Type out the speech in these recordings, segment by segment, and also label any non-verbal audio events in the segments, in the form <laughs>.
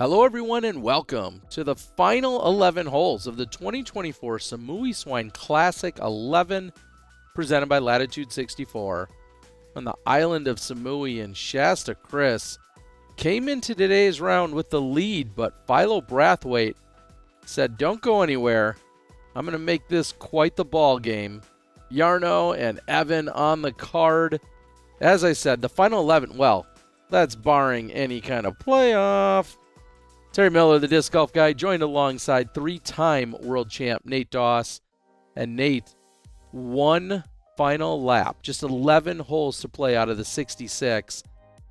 Hello, everyone, and welcome to the final 11 holes of the 2024 Samui Swine Classic 11 presented by Latitude 64 on the island of Samui in Shasta. Criss came into today's round with the lead, but Philo Brathwaite said, Don't go anywhere. I'm going to make this quite the ball game. Jarno and Evan on the card. As I said, the final 11, well, that's barring any kind of playoff Terry Miller, the disc golf guy, joined alongside three time world champ Nate Doss. And Nate, one final lap, just 11 holes to play out of the 66.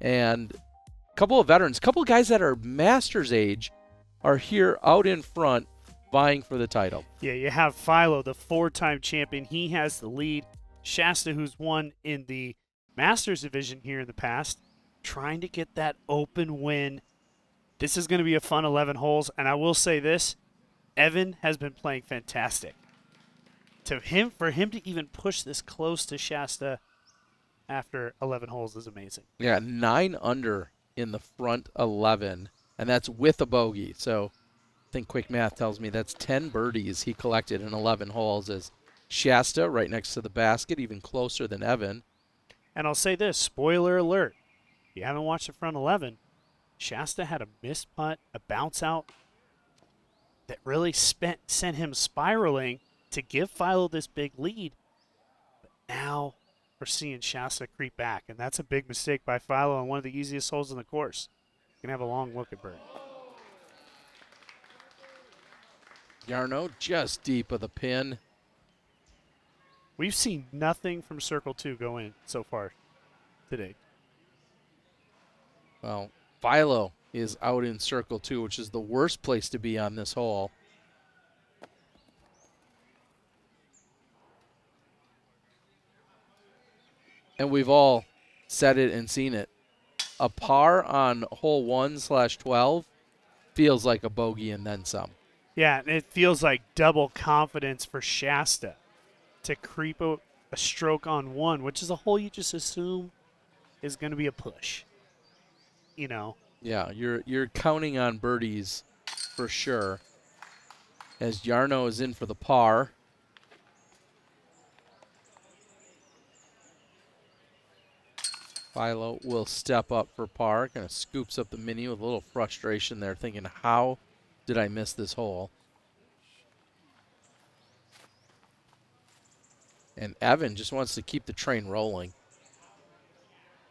And a couple of veterans, a couple of guys that are Masters age are here out in front vying for the title. Yeah, you have Philo, the four time champion. He has the lead. Shasta, who's won in the Masters division here in the past, trying to get that open win this is going to be a fun 11 holes, and I will say this: Evan has been playing fantastic. To him, for him to even push this close to Shasta after 11 holes is amazing. Yeah, nine under in the front 11, and that's with a bogey. So I think quick math tells me that's 10 birdies he collected in 11 holes as Shasta right next to the basket, even closer than Evan. And I'll say this spoiler alert if you haven't watched the front 11, Shasta had a missed putt, a bounce out that really spent, sent him spiraling to give Philo this big lead. But now we're seeing Shasta creep back, and that's a big mistake by Philo on one of the easiest holes in the course. You can have a long look at Bird. Jarno just deep of the pin. We've seen nothing from Circle 2 go in so far today. Well, Philo is out in circle two, which is the worst place to be on this hole. And we've all said it and seen it. A par on hole one slash 12 feels like a bogey and then some. Yeah, and it feels like double confidence for Shasta to creep a, a stroke on one, which is a hole you just assume is going to be a push you know. Yeah, you're you're counting on birdies for sure. As Jarno is in for the par. Philo will step up for par. Kind of scoops up the mini with a little frustration there, thinking, how did I miss this hole? And Evan just wants to keep the train rolling.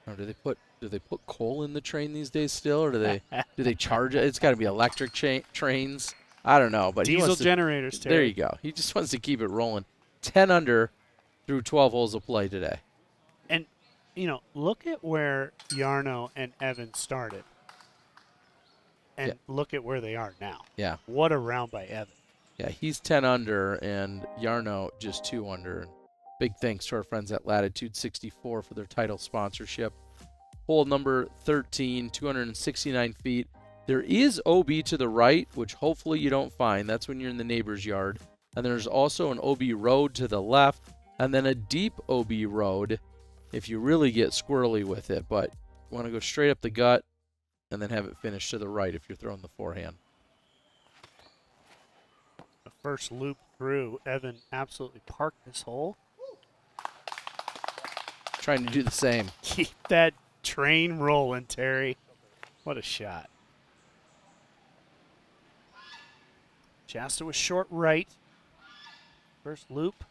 Or do they put do they put coal in the train these days still, or do they do they charge it? It's got to be electric cha- trains. I don't know, but diesel to, generators. Terry. There you go. He just wants to keep it rolling. Ten under through 12 holes of play today. And you know, look at where Jarno and Evan started, and yeah. look at where they are now. Yeah. What a round by Evan. Yeah, he's 10 under, and Jarno just two under. Big thanks to our friends at Latitude 64 for their title sponsorship hole number 13, 269 feet. There is OB to the right, which hopefully you don't find. That's when you're in the neighbor's yard. And there's also an OB road to the left, and then a deep OB road if you really get squirrely with it. But you want to go straight up the gut and then have it finish to the right if you're throwing the forehand. The first loop through, Evan absolutely parked this hole. Trying to do the same. <laughs> Keep that train rolling, Terry. What a shot. Shasta was short right. First loop.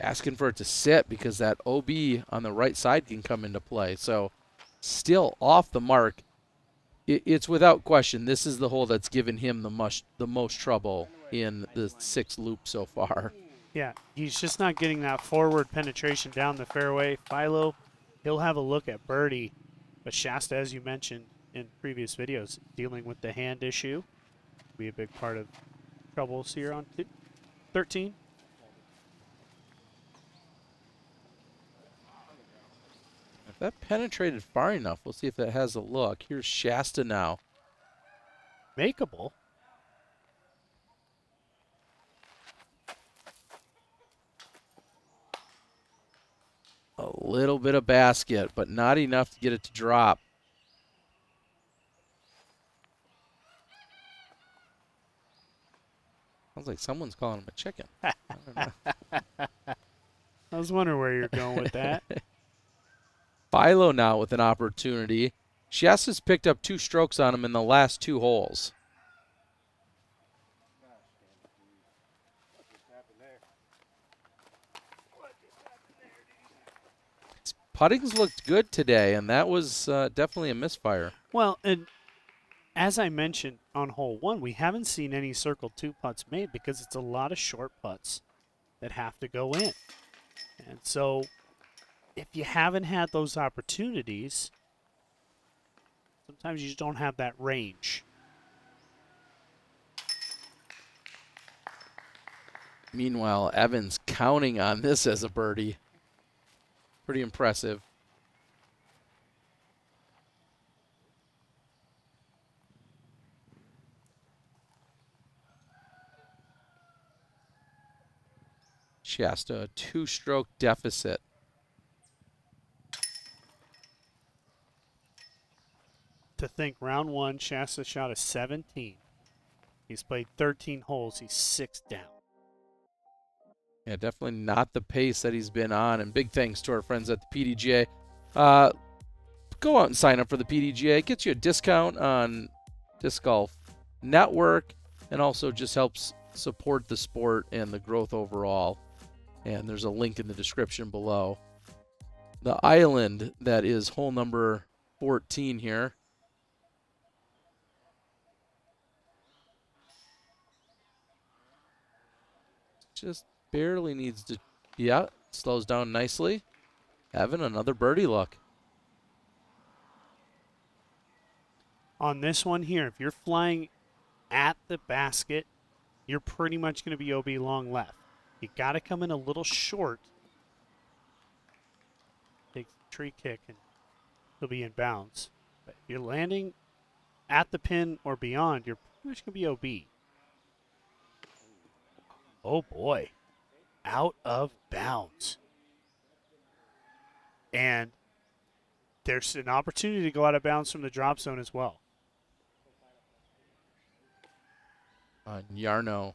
Asking for it to sit because that OB on the right side can come into play. So still off the mark. it's without question, this is the hole that's given him the, mush, the most trouble in the six loop so far. Yeah, he's just not getting that forward penetration down the fairway. Philo, he'll have a look at birdie, but Shasta, as you mentioned in previous videos, dealing with the hand issue, be a big part of troubles here on 13. If that penetrated far enough, we'll see if that has a look. Here's Shasta now. Makeable. Little bit of basket, but not enough to get it to drop. Sounds like someone's calling him a chicken. <laughs> I. I was wondering where you're going with that. <laughs> Philo now with an opportunity. Shasta's picked up two strokes on him in the last two holes. His putting's looked good today, and that was uh, definitely a misfire. well, and as I mentioned on hole one, we haven't seen any circle two putts made because it's a lot of short putts that have to go in. And so if you haven't had those opportunities, sometimes you just don't have that range. Meanwhile, Evans counting on this as a birdie. Pretty impressive. Shasta, a two stroke deficit. To think round one, Shasta shot a 17. He's played 13 holes. He's six down. Yeah, definitely not the pace that he's been on. And big thanks to our friends at the PDGA. Uh, go out and sign up for the PDGA. It gets you a discount on Disc Golf Network and also just helps support the sport and the growth overall. And there's a link in the description below. The island that is hole number 14 here. Just barely needs to. Yeah, slows down nicely. Evan, another birdie luck. On this one here, if you're flying at the basket, you're pretty much going to be OB long left. You got to come in a little short. Take tree kick and he'll be in bounds. But if you're landing at the pin or beyond, you're pretty much going to be OB. Oh boy. Out of bounds. And there's an opportunity to go out of bounds from the drop zone as well. on Jarno.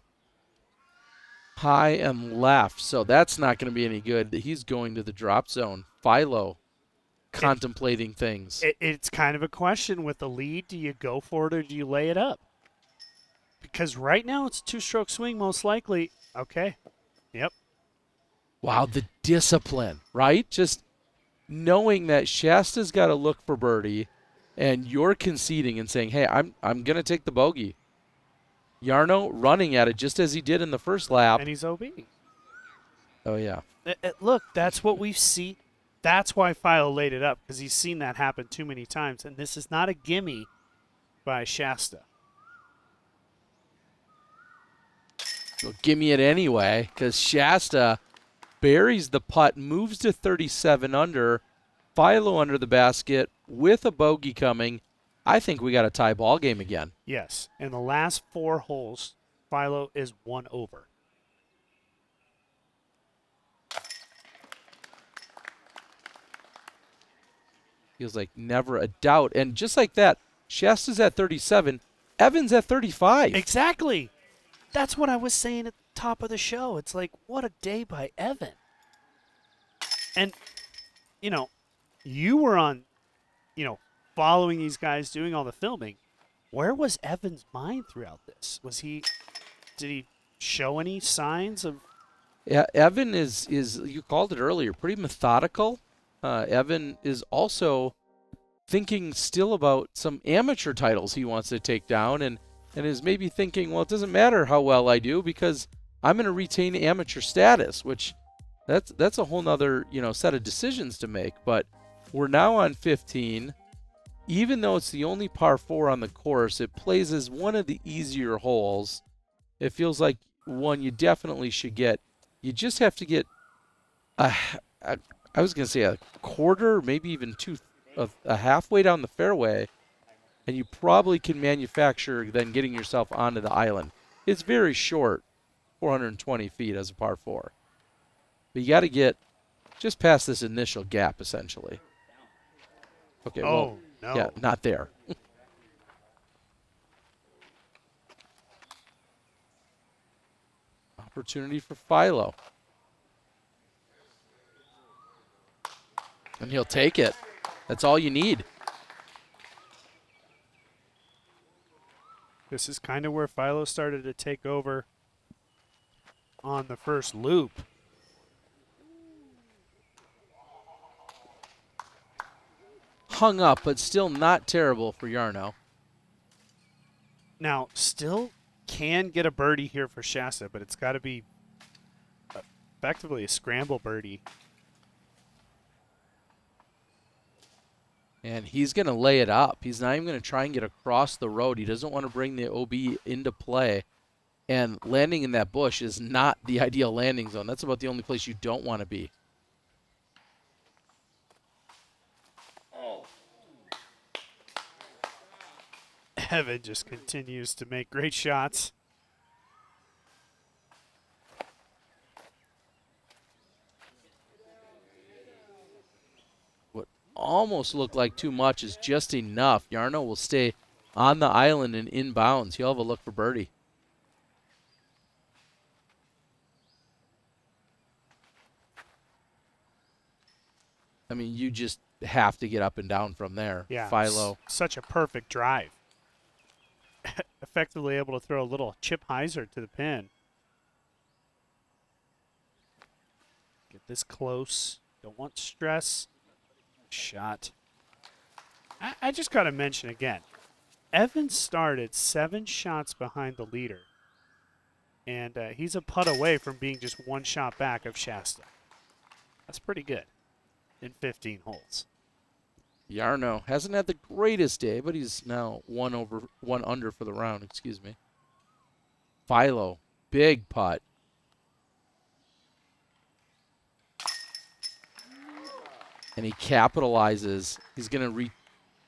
High and left, so that's not going to be any good. He's going to the drop zone. Philo contemplating things. It, it's kind of a question with the lead. Do you go for it or do you lay it up? Because right now it's a two stroke swing, most likely. Okay. Yep. wow, the discipline, right? Just knowing that Shasta's got to look for birdie, and you're conceding and saying, "Hey, I'm I'm going to take the bogey." Jarno running at it just as he did in the first lap. And he's OB. Oh yeah. Uh, uh, look, that's what we've seen. That's why Philo laid it up because he's seen that happen too many times. And this is not a gimme by Shasta. Well, give me it anyway, because Shasta buries the putt, moves to 37 under, Philo under the basket with a bogey coming. I think we got a tie ball game again. Yes. In the last four holes, Philo is one over. Feels like never a doubt. And just like that, Shasta's at 37, Evans at 35. Exactly. That's what I was saying at the top of the show. It's like, what a day by Evan. And, you know, you were on, you know, following these guys doing all the filming. Where was Evan's mind throughout this? Was he, did he show any signs of, Yeah, Evan is is you called it earlier, pretty methodical. Uh, Evan is also thinking still about some amateur titles he wants to take down, and and is maybe thinking, well, it doesn't matter how well I do because I'm going to retain amateur status, which that's that's a whole nother you know set of decisions to make. But we're now on 15. Even though it's the only par four on the course, it plays as one of the easier holes. It feels like one you definitely should get. You just have to get a, a I was going to say a quarter, maybe even two, a, a halfway down the fairway, and you probably can manufacture then getting yourself onto the island. It's very short, 420 feet as a par four. But you got to get just past this initial gap, essentially. Okay, well, Oh, no. yeah, not there. <laughs> Opportunity for Philo. And he'll take it. That's all you need. This is kind of where Philo started to take over on the first loop. Hung up, but still not terrible for Jarno. Now, still can get a birdie here for Shasta, but it's got to be effectively a scramble birdie. And he's going to lay it up. He's not even going to try and get across the road. He doesn't want to bring the OB into play. And landing in that bush is not the <laughs> ideal landing zone. That's about the only place you don't want to be. Evan just continues to make great shots. Almost looked like too much is just enough. Jarno will stay on the island and inbounds. He'll have a look for birdie. I mean, you just have to get up and down from there. Yeah, Philo. such a perfect drive. <laughs> Effectively able to throw a little chip hyzer to the pin. Get this close. Don't want stress. Shot. I, I just got to mention again. Evan started seven shots behind the leader. And uh, he's a putt away from being just one shot back of Shasta. That's pretty good in 15 holes. Jarno hasn't had the greatest day, but he's now one over, one under for the round. Excuse me. Philo, big putt. And he capitalizes. He's going to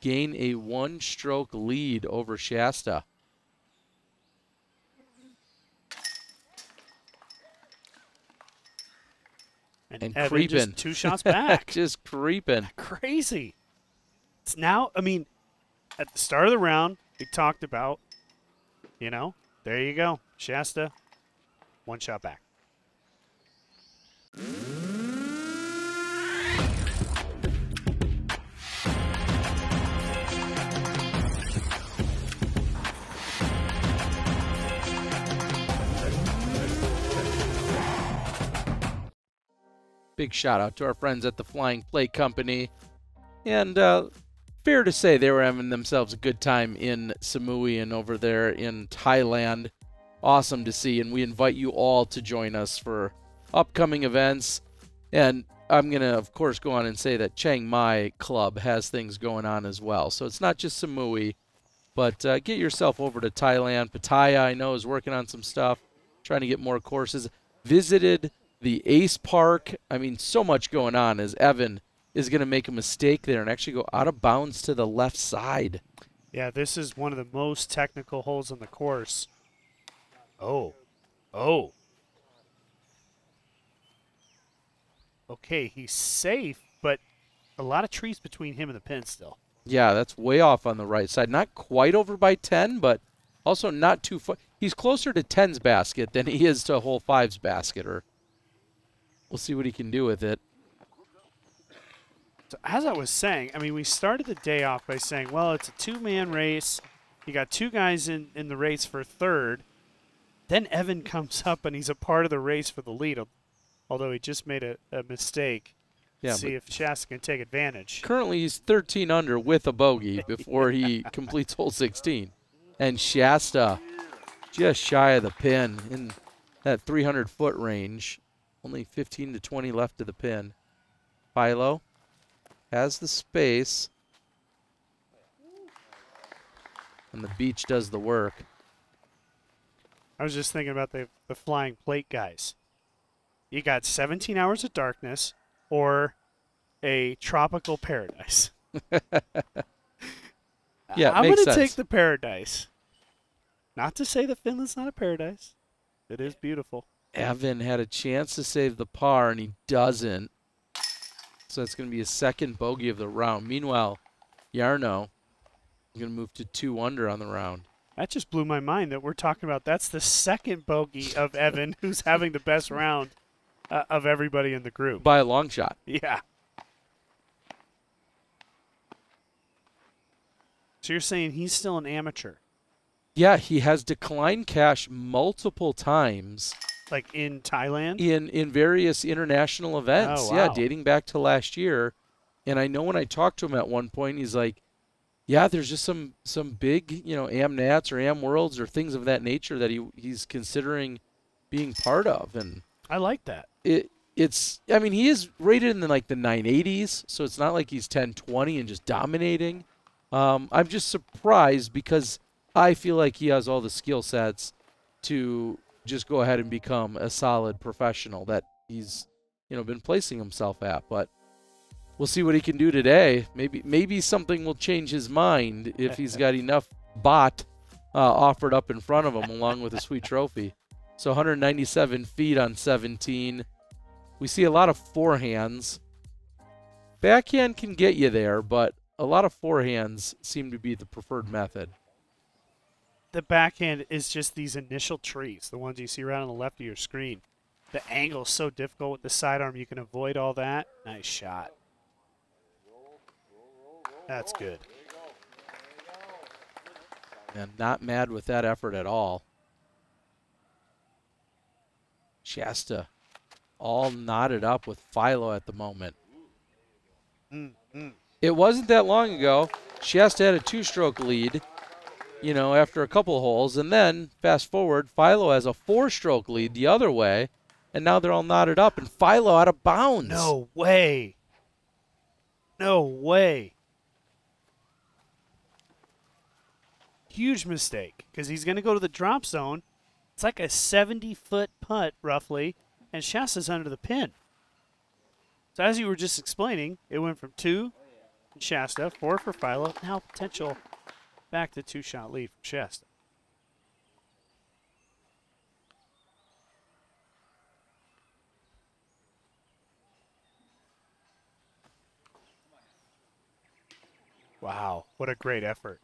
regain a one-stroke lead over Shasta. And, And Evan creeping. just two shots <laughs> back. Just creeping. <laughs> crazy. It's now, I mean, at the start of the round, we talked about, you know, there you go. Shasta, one shot back. Big shout out to our friends at the Flying Plate Company. And uh, fair to say they were having themselves a good time in Samui and over there in Thailand. Awesome to see. And we invite you all to join us for upcoming events. And I'm going to, of course, go on and say that Chiang Mai Club has things going on as well. So it's not just Samui, but uh, get yourself over to Thailand. Pattaya, I know, is working on some stuff, trying to get more courses. Visited the Ace Park. I mean, so much going on as Evan is going to make a mistake there and actually go out of bounds to the left side. Yeah, this is one of the most technical holes on the course. Oh. Oh. Okay, he's safe, but a lot of trees between him and the pin still. Yeah, that's way off on the right side. Not quite over by 10, but also not too far. He's closer to 10's basket than he is to hole 5's basket. Or we'll see what he can do with it. So as I was saying, I mean, we started the day off by saying, well, it's a two-man race. You got two guys in, in the race for third. Then Evan <laughs> comes up and he's a part of the race for the lead, although he just made a, a mistake. Yeah, See if Shasta can take advantage. Currently, he's 13 under with a bogey <laughs> before he completes hole 16. And Shasta just shy of the pin in that 300 foot range. Only 15 to 20 left of the pin. Philo has the space. And the beach does the work. I was just thinking about the, the flying plate guys. You got 17 hours of darkness or a tropical paradise. <laughs> Yeah, I'm gonna take the paradise. Not to say that Finland's not a paradise. It is beautiful. Evan had a chance to save the par, and he doesn't. So that's going to be his second bogey of the round. Meanwhile, Jarno is going to move to two under on the round. That just blew my mind that we're talking about. That's the second bogey of Evan, <laughs> who's having the best round uh, of everybody in the group. By a long shot. Yeah. So you're saying he's still an amateur, Yeah, he has declined cash multiple times like in Thailand? in in various international events. Oh, Yeah, dating back to last year. And I know when I talked to him at one point, he's like, "Yeah, there's just some some big, you know, Am Nats or Am Worlds or things of that nature that he he's considering being part of." And I like that. it it's I mean, he is rated in the, like the 980s, so it's not like he's 10 20 and just dominating. Um, I'm just surprised because I feel like he has all the skill sets to just go ahead and become a solid professional that he's you know been placing himself at. But we'll see what he can do today. Maybe maybe something will change his mind if he's <laughs> got enough bot uh, offered up in front of him along with a sweet trophy. So 197 feet on 17. We see a lot of forehands. Backhand can get you there, but a lot of forehands seem to be the preferred method. The backhand is just these initial trees, the ones you see right on the left of your screen. The angle is so difficult with the sidearm, you can avoid all that. Nice shot. That's good. And not mad with that effort at all. Shasta all knotted up with Philo at the moment. Mm. It wasn't that long ago. Shasta had a two stroke lead, you know, after a couple holes. And then, fast forward, Philo has a four stroke lead the other way. And now they're all knotted up, and Philo out of bounds. No way. No way. Huge mistake because he's going to go to the drop zone. It's like a 70 foot putt, roughly, and Shasta's under the pin. So, as you were just explaining, it went from two Shasta, four for Philo, now potential back to two shot lead from Shasta. Wow, what a great effort.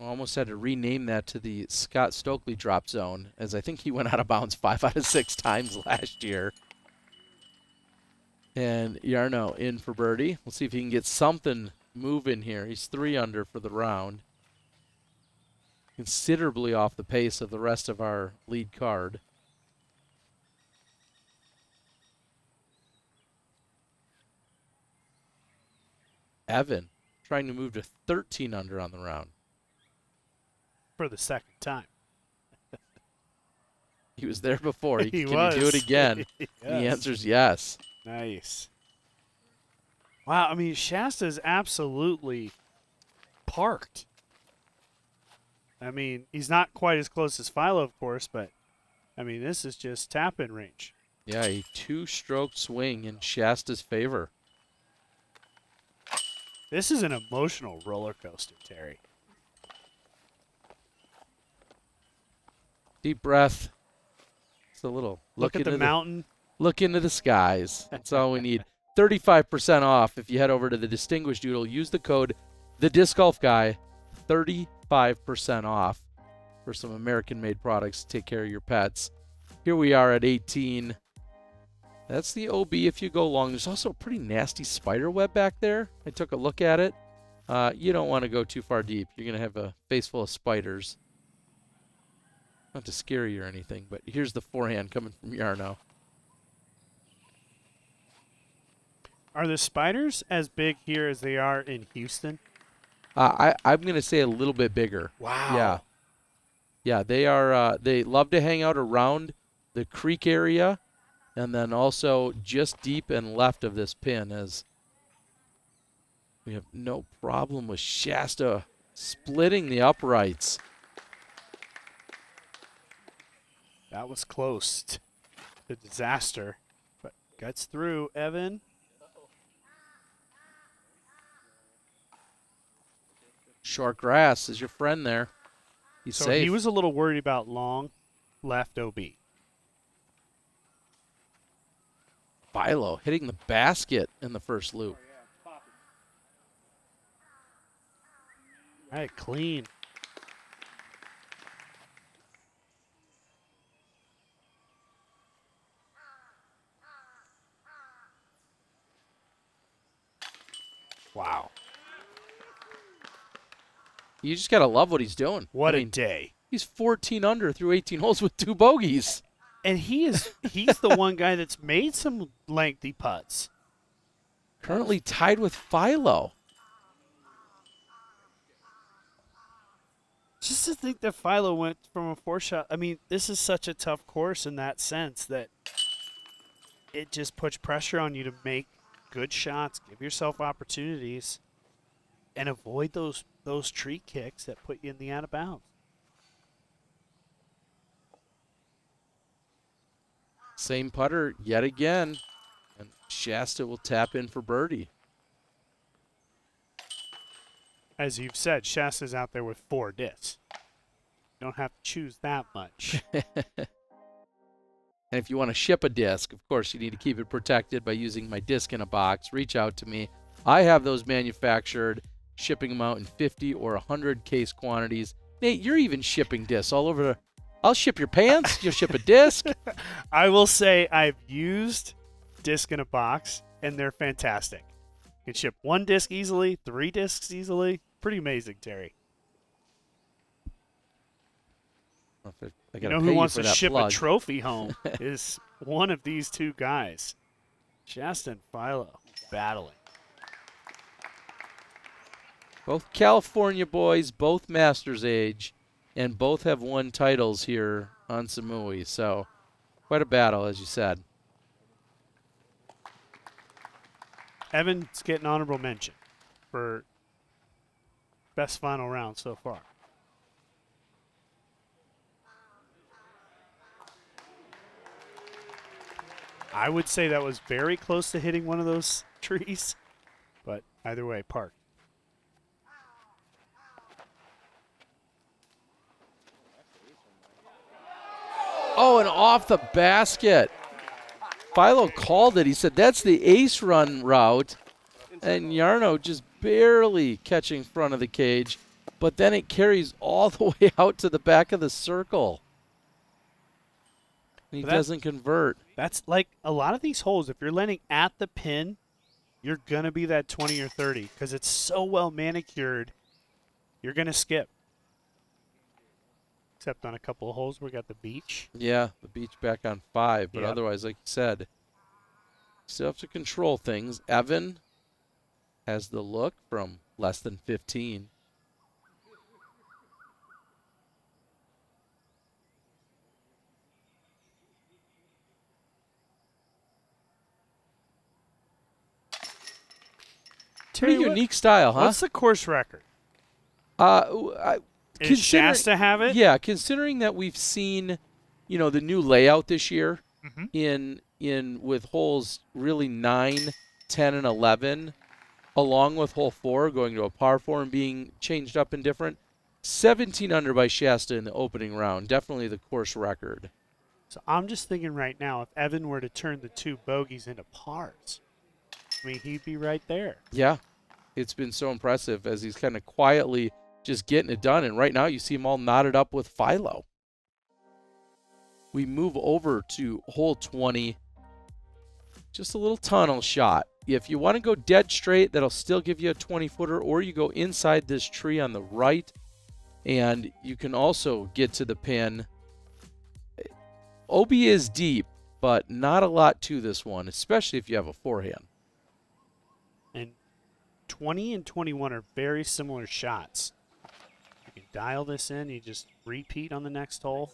I almost had to rename that to the Scott Stokely drop zone, as I think he went out of bounds five out of six times <laughs> last year. And Jarno in for birdie. We'll see if he can get something moving here. He's three under for the round. Considerably off the pace of the rest of our lead card. Evan trying to move to 13 under on the round. For the second time. He was there before. He, <laughs> He can he do it again? <laughs> And the Yes. answer's yes. Nice. Wow, I mean Shasta's absolutely parked. I mean, he's not quite as close as Philo, of course, but I mean, this is just tap in range. Yeah, a two-stroke swing in Shasta's favor. This is an emotional roller coaster, Terry. Deep breath. It's a little Look, at into the mountain. look into the skies. That's all we need. 35% off if you head over to the Distinguished Doodle. Use the code the Disc Golf Guy. 35% off for some American-made products to take care of your pets. Here we are at 18. That's the OB if you go long. There's also a pretty nasty spider web back there. I took a look at it. Uh, you don't want to go too far deep. You're going to have a face full of spiders. Not to scare you or anything, but here's the forehand coming from Jarno. Are the spiders as big here as they are in Houston? Uh, I I'm gonna say a little bit bigger. Wow. Yeah. Yeah, they are. Uh, they love to hang out around the creek area, and then also just deep and left of this pin. As we have no problem with Shasta splitting the uprights. That was close to the disaster, but gets through. Evan. Short grass is your friend there. He's So safe. he was a little worried about long left OB. Philo hitting the basket in the first loop. All right, clean. Wow. You just got to love what he's doing. What I a mean, day. He's 14 under through 18 holes with two bogeys. And he is he's the one guy that's made some lengthy putts. Currently tied with Philo. Just to think that Philo went from a four shot. I mean, this is such a tough course in that sense that it just puts pressure on you to make good shots, give yourself opportunities, and avoid those those tree kicks that put you in the out of bounds. Same putter yet again. And Shasta will tap in for birdie. As you've said, Shasta's out there with four discs. You don't have to choose that much. <laughs> And if you want to ship a disc, of course, you need to keep it protected by using my disc in a box. Reach out to me. I have those manufactured, shipping them out in 50 or 100 case quantities. Nate, you're even shipping discs all over. The, I'll ship your pants. You'll ship a disc. <laughs> I will say I've used disc in a box, and they're fantastic. You can ship one disc easily, three discs easily. Pretty amazing, Terry. I You know who wants to ship plug. a trophy home <laughs> is one of these two guys, Justin Philo, battling. Both California boys, both Masters age, and both have won titles here on Samui. So, quite a battle, as you said. Evan's getting honorable mention for best final round so far. I would say that was very close to hitting one of those <laughs> trees, but either way, park. Oh, and off the basket. Philo called it. He said that's the ace run route. And Jarno just barely catching front of the cage, but then it carries all the <laughs> way out to the back of the circle. And he doesn't convert. That's like a lot of these holes. If you're landing at the pin, you're gonna be that 20 or 30 because it's so well manicured. You're gonna skip. Except on a couple of holes, we got the beach. Yeah, the beach back on five, but Yep. otherwise, like you said, still have to control things. Evan has the look from less than 15. Pretty what- unique style, huh? What's the course record? Uh, I, Is Shasta have it? Yeah, considering that we've seen, you know, the new layout this year Mhm. in in with holes really 9, 10 and 11 along with hole 4 going to a par 4 and being changed up and different. 17 under by Shasta in the opening round, definitely the course record. So I'm just thinking right now, if Evan were to turn the two bogeys into pars, I mean, he'd be right there. Yeah. It's been so impressive as he's kind of quietly just getting it done and right now you see them all knotted up with Philo. We move over to hole 20. Just a little tunnel shot. If you want to go dead straight, that'll still give you a 20 footer, or you go inside this tree on the right, and you can also get to the pin. OB is deep, but not a lot to this one, especially if you have a forehand. And 20 and 21 are very similar shots. You dial this in, you just repeat on the next hole.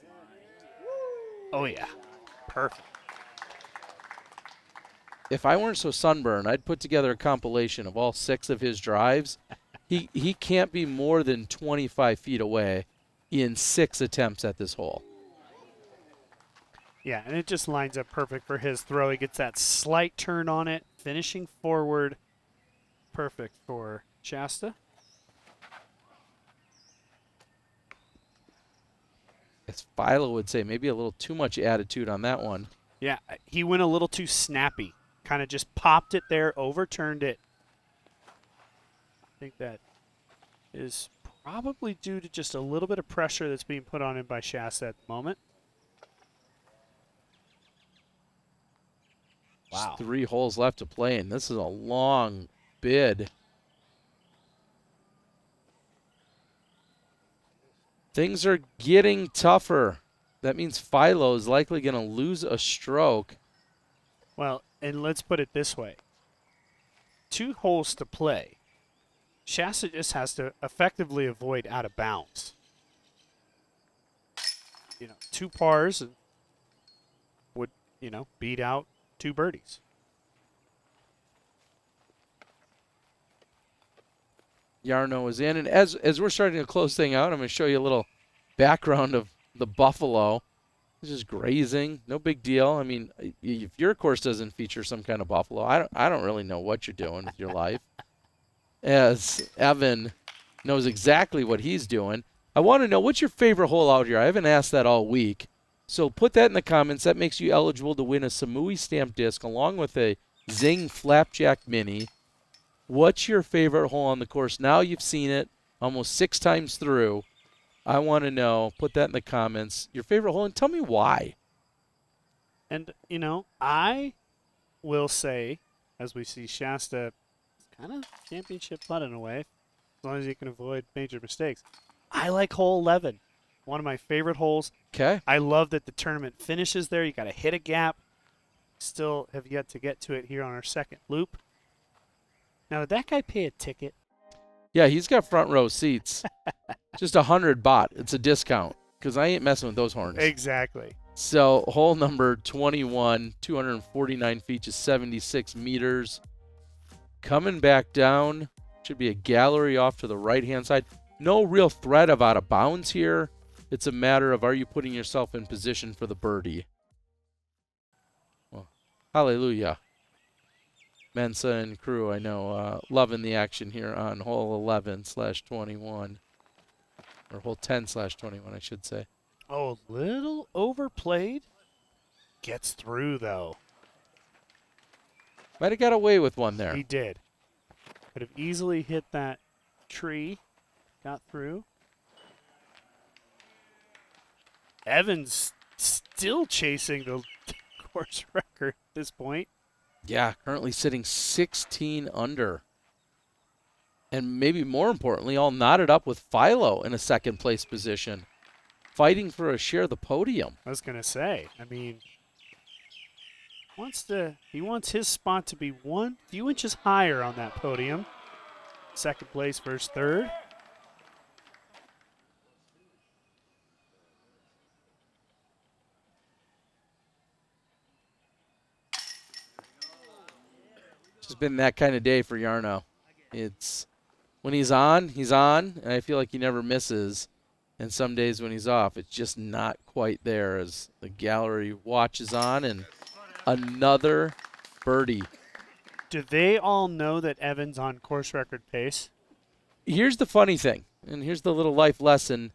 Oh, yeah. Perfect. if I weren't so sunburned, I'd put together a compilation of all six of his drives. he he can't be more than 25 feet away in six attempts at this hole. Yeah, and it just lines up perfect for his throw. He gets that slight turn on it, finishing forward. Perfect for Shasta. As Philo would say, maybe a little too much attitude on that one. Yeah, uh, he went a little too snappy kind of just popped it there, overturned it. I think that is probably due to just a little bit of pressure that's being put on him by Shasta at the moment. Wow. Just three holes left to play, and this is a long bid. Things are getting tougher. That means Philo is likely going to lose a stroke. Well, and let's put it this way two holes to play. Shasta just has to effectively avoid out of bounds. You know, two pars would, you know, beat out two birdies. Jarno is in. And as as we're starting to close thing out, I'm going to show you a little background of the buffalo. It's just grazing, no big deal. I mean, if your course doesn't feature some kind of buffalo, I don't I don't really know what you're doing with your life. As Evan knows exactly what he's doing. I want to know what's your favorite hole out here. I haven't asked that all week. So put that in the comments. That makes you eligible to win a Samui stamp disc along with a Zing Flapjack Mini. What's your favorite hole on the course? Now you've seen it almost six times through. I want to know. Put that in the comments. Your favorite hole and tell me why. And, you know, I will say, as we see Shasta kind of championship putt in a way, as long as you can avoid major mistakes. I like hole 11. One of my favorite holes. Okay. I love that the tournament finishes there. You got to hit a gap. Still have yet to get to it here on our second loop. Now, did that guy pay a ticket? Yeah, he's got front row seats. <laughs> Just a hundred baht. It's a discount because I ain't messing with those horns. Exactly. So hole number 21, 249 feet to 76 meters. Coming back down, should be a gallery off to the right hand side. No real threat of out of bounds here. It's a matter of are you putting yourself in position for the birdie? Well, hallelujah. Mensa and crew, I know, uh, loving the action here on hole 11 slash 21. Or hole 10 slash 21, I should say. Oh, little overplayed. Gets through, though. Might have got away with one there. He did. Could have easily hit that tree. Got through. Evans still chasing the <laughs> course record at this point. Yeah, currently sitting 16 under. And maybe more importantly, all knotted up with Philo in a second place position, fighting for a share of the podium. I was going to say, I mean, wants to he wants his spot to be one few inches higher on that podium. Second place versus third. Been that kind of day for Jarno. It's when he's on, he's on, and I feel like he never misses. And some days when he's off, it's just not quite there as the gallery watches on and another birdie. Do they all know that Evans on course record pace? Here's the funny thing, and here's the little life lesson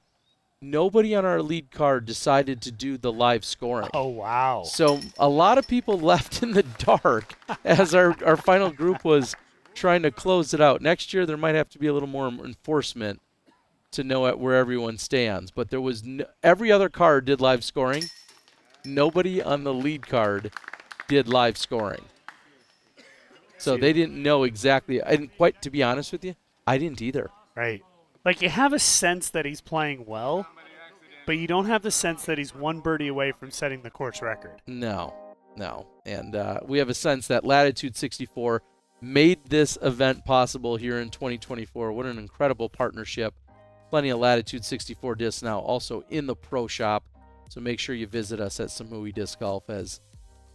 nobody on our lead card decided to do the live scoring. Oh, wow. So a lot of people <laughs> left in the dark as our, our final group was trying to close it out. Next year, there might have to be a little more enforcement to know at where everyone stands. But there was no, every other card did live scoring. Nobody on the lead card did live scoring. So they didn't know exactly. I didn't quite, to be honest with you, I didn't either. Right. Like you have a sense that he's playing well, but you don't have the sense that he's one birdie away from setting the course record. No, no. And uh, we have a sense that Latitude 64 made this event possible here in 2024. What an incredible partnership. Plenty of Latitude 64 discs now also in the pro shop. So make sure you visit us at Samui Disc Golf as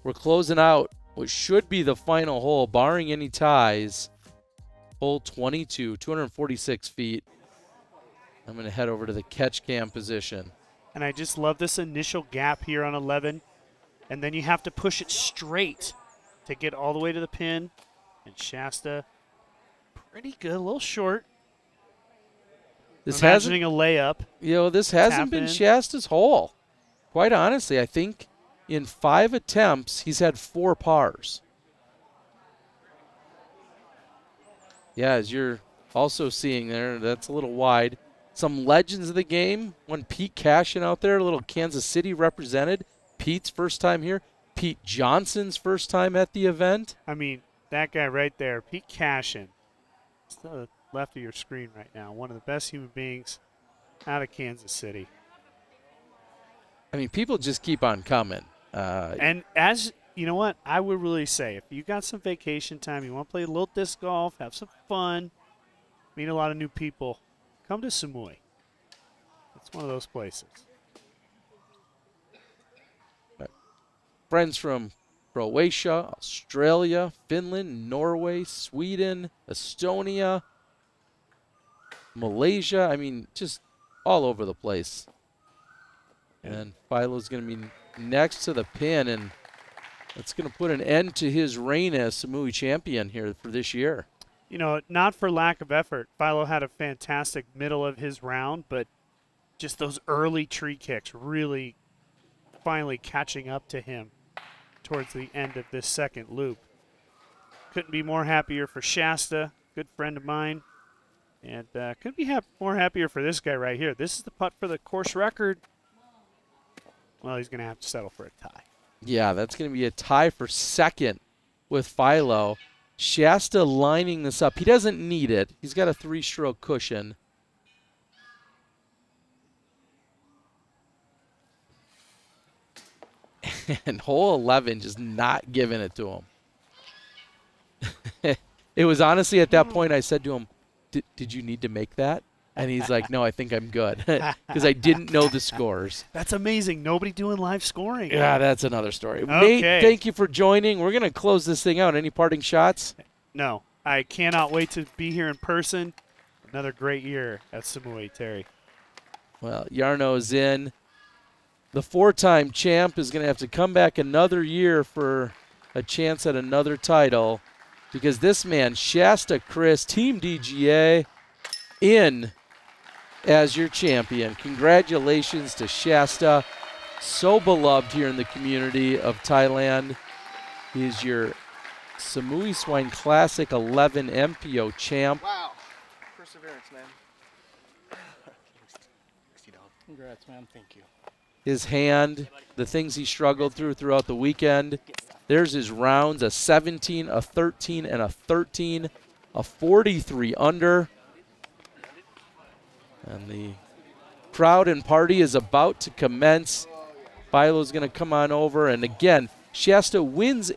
we're closing out what should be the final hole, barring any ties. Hole 22, 246 feet. I'm going to head over to the catch cam position. And I just love this initial gap here on 11. And then you have to push it straight to get all the way to the pin. And Shasta, pretty good, a little short. This hasn't a layup. You know, this hasn't been in. Shasta's hole. Quite honestly, I think in five attempts he's had four pars. Yeah, as you're also seeing there, that's a little wide. Some legends of the game. One Pete Cashin out there, a little Kansas City represented. Pete's first time here. Pete Johnson's first time at the event. I mean, that guy right there, Pete Cashin, to the left of your screen right now. One of the best human beings out of Kansas City. I mean, people just keep on coming. Uh, And as you know, what I would really say, if you got some vacation time, you want to play a little disc golf, have some fun, meet a lot of new people, come to Samui. It's one of those places. friends from Croatia, Australia, Finland, Norway, Sweden, Estonia, Malaysia. I mean, just all over the place. And Philo's going to be next to the pin, and that's going to put an end to his reign as Samui champion here for this year. You know, not for lack of effort. Philo had a fantastic middle of his round, but just those early tree kicks really finally catching up to him towards the end of this second loop. Couldn't be more happier for Shasta, good friend of mine. And uh, couldn't be hap- more happier for this guy right here. This is the putt for the course record. Well, he's going to have to settle for a tie. Yeah, that's going to be a tie for second with Philo. Shasta lining this up. He doesn't need it. He's got a three stroke cushion. <laughs> and hole 11 just not giving it to him. <laughs> it was honestly at that hmm. point I said to him, Did you need to make that? And he's like, No, I think I'm good. <laughs> Because I didn't know the scores. <laughs> That's amazing. Nobody doing live scoring. Yeah, that's another story. Okay. Nate, thank you for joining. We're going to close this thing out. Any parting shots? No. I cannot wait to be here in person. Another great year at Samui, Terry. Well, Jarno's in. The four time champ is going to have to come back another year for a chance at another title because this man, Shasta Criss, Team DGA, in as your champion. Congratulations to Shasta. So beloved here in the community of Thailand. He is your Samui Swine Classic 11 MPO champ. Wow. Perseverance, man. <laughs> Congrats, man. Thank you. His hand, the things he struggled through throughout the weekend. There's his rounds a 17, a 13, and a 13, a 43 under. And the crowd and party is about to commence. Philo's going to come on over. And again, Shasta wins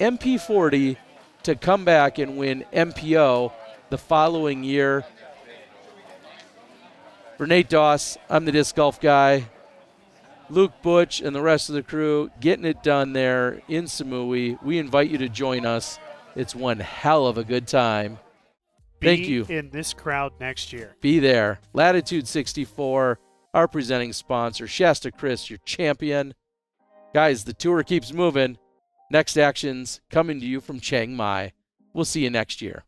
MP40 to come back and win MPO the following year. Nate Doss, I'm the disc golf guy. Luke Butch and the rest of the crew getting it done there in Samui. We invite you to join us. It's one hell of a good time. Be Thank you. in this crowd next year. Be there. Latitude 64, our presenting sponsor. Shasta Criss, your champion. Guys, the tour keeps moving. Next actions coming to you from Chiang Mai. We'll see you next year.